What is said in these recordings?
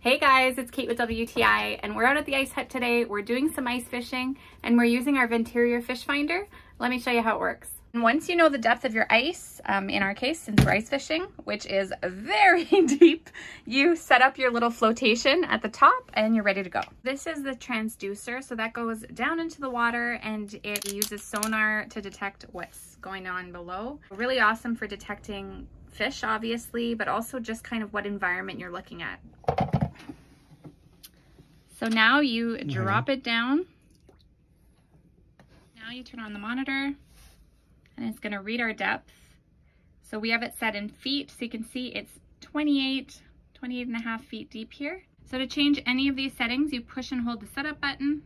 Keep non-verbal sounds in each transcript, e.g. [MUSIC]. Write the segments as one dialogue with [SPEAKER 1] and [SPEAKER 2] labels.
[SPEAKER 1] Hey guys, it's Kate with WTI and we're out at the ice hut today. We're doing some ice fishing and we're using our Venterior fish finder. Let me show you how it works. Once you know the depth of your ice, um, in our case, since we're ice fishing, which is [LAUGHS] very deep, you set up your little flotation at the top and you're ready to go. This is the transducer, so that goes down into the water and it uses sonar to detect what's going on below. Really awesome for detecting fish, obviously, but also just kind of what environment you're looking at. So now you drop it down. Now you turn on the monitor and it's gonna read our depth. So we have it set in feet, so you can see it's 28, 28 and a half feet deep here. So to change any of these settings, you push and hold the setup button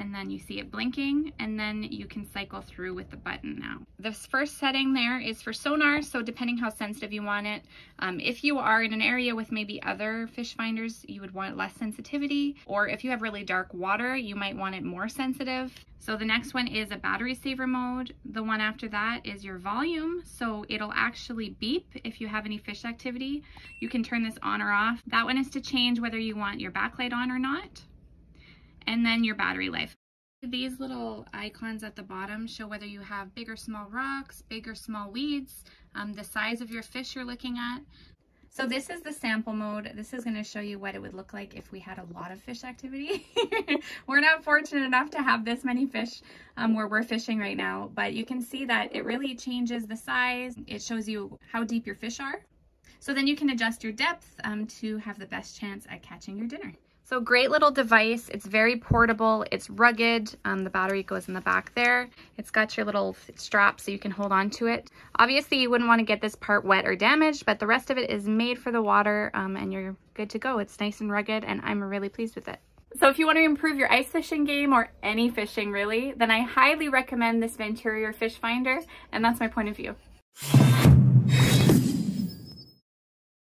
[SPEAKER 1] and then you see it blinking and then you can cycle through with the button now. This first setting there is for sonar, so depending how sensitive you want it. Um, if you are in an area with maybe other fish finders, you would want less sensitivity, or if you have really dark water, you might want it more sensitive. So the next one is a battery saver mode. The one after that is your volume. So it'll actually beep if you have any fish activity. You can turn this on or off. That one is to change whether you want your backlight on or not and then your battery life. These little icons at the bottom show whether you have big or small rocks, big or small weeds, um, the size of your fish you're looking at. So this is the sample mode. This is gonna show you what it would look like if we had a lot of fish activity. [LAUGHS] we're not fortunate enough to have this many fish um, where we're fishing right now, but you can see that it really changes the size. It shows you how deep your fish are. So then you can adjust your depth um, to have the best chance at catching your dinner. So great little device. It's very portable. It's rugged. Um, the battery goes in the back there. It's got your little strap so you can hold on to it. Obviously, you wouldn't want to get this part wet or damaged, but the rest of it is made for the water um, and you're good to go. It's nice and rugged and I'm really pleased with it. So if you want to improve your ice fishing game or any fishing really, then I highly recommend this Venterior Fish Finder and that's my point of view.